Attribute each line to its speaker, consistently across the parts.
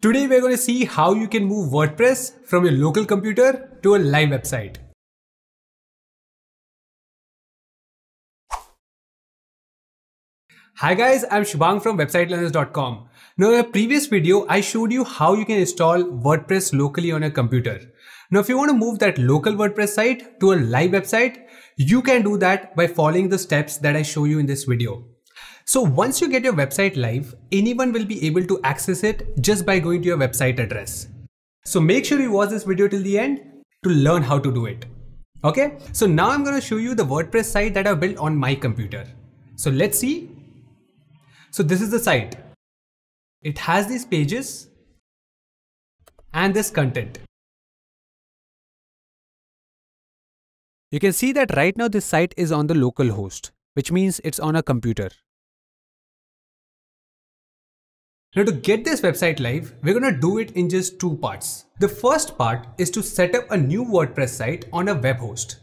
Speaker 1: Today we're going to see how you can move WordPress from your local computer to a live website. Hi guys, I'm Shubhang from websitelearners.com. Now in a previous video, I showed you how you can install WordPress locally on your computer. Now if you want to move that local WordPress site to a live website, you can do that by following the steps that I show you in this video. So once you get your website live, anyone will be able to access it just by going to your website address. So make sure you watch this video till the end to learn how to do it. Okay, so now I'm going to show you the WordPress site that I've built on my computer. So let's see. So this is the site. It has these pages and this content. You can see that right now this site is on the local host, which means it's on a computer. Now to get this website live, we're going to do it in just two parts. The first part is to set up a new WordPress site on a web host.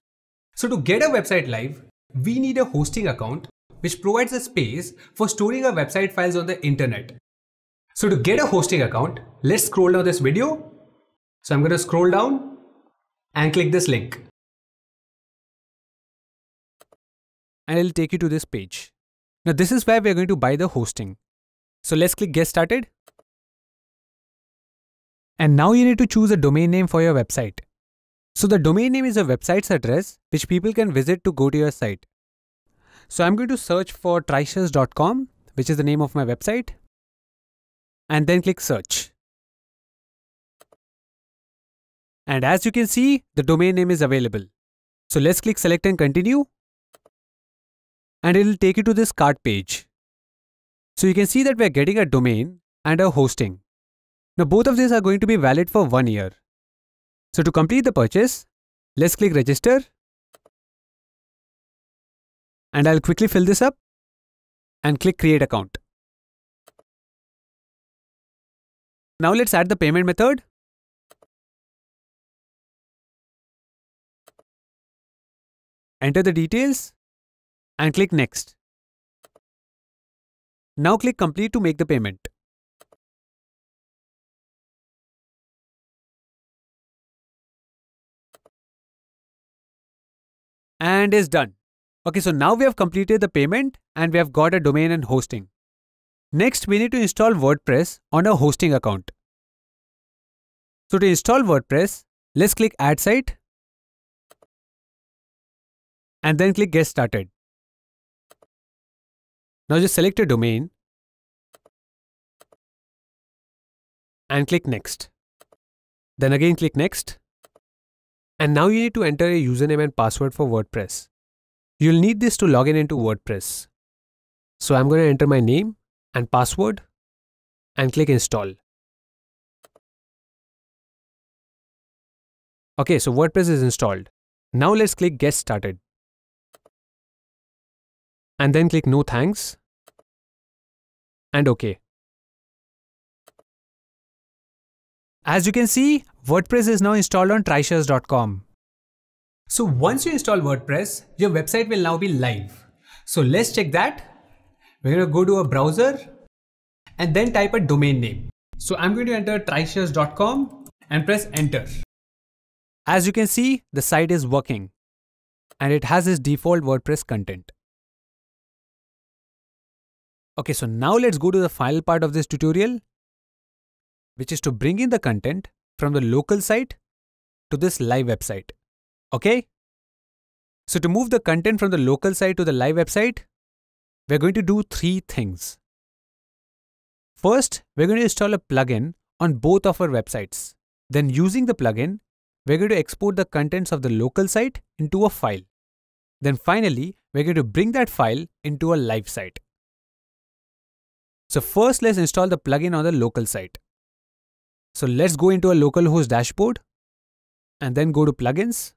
Speaker 1: So to get a website live, we need a hosting account which provides a space for storing our website files on the internet. So to get a hosting account, let's scroll down this video. So I'm going to scroll down and click this link. And it'll take you to this page. Now this is where we're going to buy the hosting. So let's click get started. And now you need to choose a domain name for your website. So the domain name is a website's address which people can visit to go to your site. So I'm going to search for trishaws.com, which is the name of my website, and then click search. And as you can see, the domain name is available. So let's click select and continue. And it will take you to this cart page. So you can see that we're getting a domain and a hosting. Now both of these are going to be valid for one year. So to complete the purchase, let's click register. And I'll quickly fill this up and click create account. Now let's add the payment method. Enter the details and click next. Now click complete to make the payment. And is done. Okay, so now we have completed the payment and we have got a domain and hosting. Next, we need to install WordPress on a hosting account. So to install WordPress, let's click add site and then click get started. Now just select a domain and click next. Then again click next. And now you need to enter a username and password for WordPress. You'll need this to log in into WordPress. So I'm going to enter my name and password and click install. Okay, so WordPress is installed. Now let's click get started and then click no thanks and OK. As you can see, WordPress is now installed on trishaws.com. So once you install WordPress, your website will now be live. So let's check that. We're going to go to a browser and then type a domain name. So I'm going to enter trishaws.com and press enter. As you can see, the site is working and it has its default WordPress content. Okay, so now let's go to the final part of this tutorial, which is to bring in the content from the local site to this live website. Okay? So to move the content from the local site to the live website, we're going to do three things. First, we're going to install a plugin on both of our websites. Then using the plugin, we're going to export the contents of the local site into a file. Then finally, we're going to bring that file into a live site. So first let's install the plugin on the local site. So let's go into a localhost dashboard and then go to plugins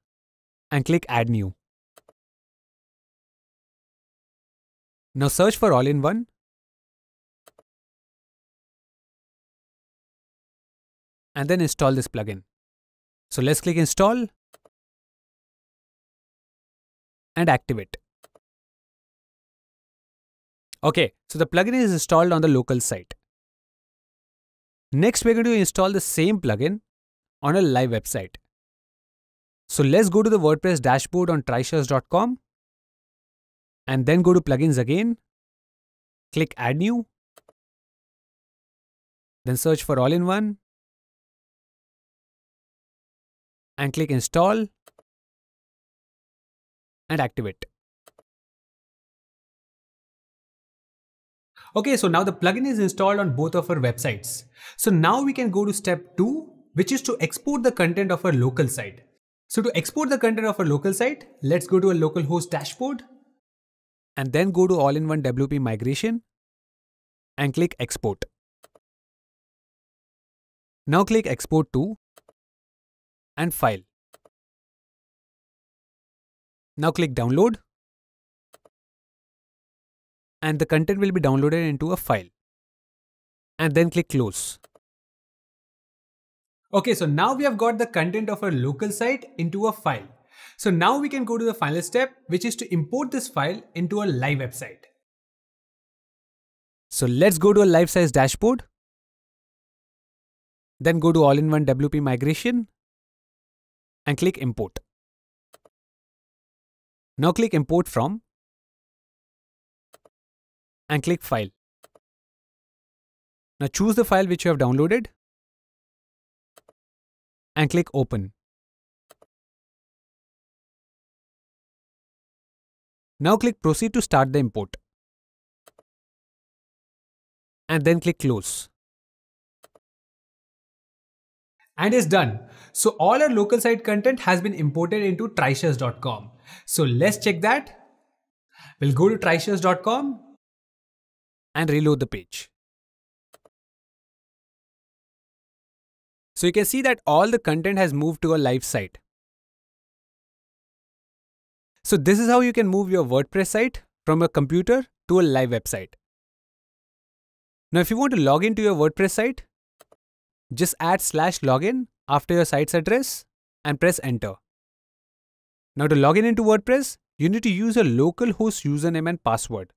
Speaker 1: and click add new. Now search for all-in-one and then install this plugin. So let's click install and activate. Okay, so the plugin is installed on the local site. Next, we're going to install the same plugin on a live website. So let's go to the WordPress dashboard on trishaws.com and then go to plugins again. Click add new. Then search for all in one and click install and activate. Okay, so now the plugin is installed on both of our websites. So now we can go to step two, which is to export the content of our local site. So to export the content of our local site, let's go to a localhost dashboard and then go to all-in-one WP migration and click export. Now click export to and file. Now click download and the content will be downloaded into a file. And then click close. Okay, so now we have got the content of our local site into a file. So now we can go to the final step, which is to import this file into a live website. So let's go to a live size dashboard. Then go to all-in-one WP migration and click import. Now click import from and click File. Now choose the file which you have downloaded and click Open. Now click Proceed to start the import. And then click Close. And it's done. So all our local site content has been imported into trishaws.com. So let's check that. We'll go to trishaws.com and reload the page. So you can see that all the content has moved to a live site. So this is how you can move your WordPress site from a computer to a live website. Now if you want to log into your WordPress site, just add slash login after your site's address and press enter. Now to log in into WordPress, you need to use a local host username and password.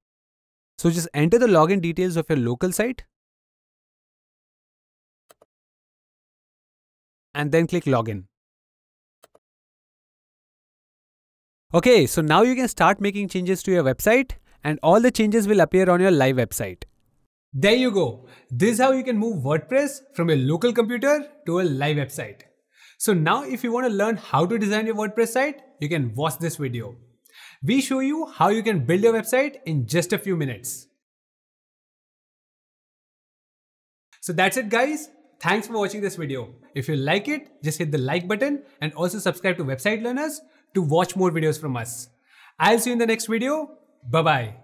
Speaker 1: So just enter the login details of your local site and then click login. Okay, so now you can start making changes to your website and all the changes will appear on your live website. There you go. This is how you can move WordPress from a local computer to a live website. So now if you want to learn how to design your WordPress site, you can watch this video. We show you how you can build your website in just a few minutes. So that's it guys. Thanks for watching this video. If you like it, just hit the like button and also subscribe to Website Learners to watch more videos from us. I'll see you in the next video. Bye bye.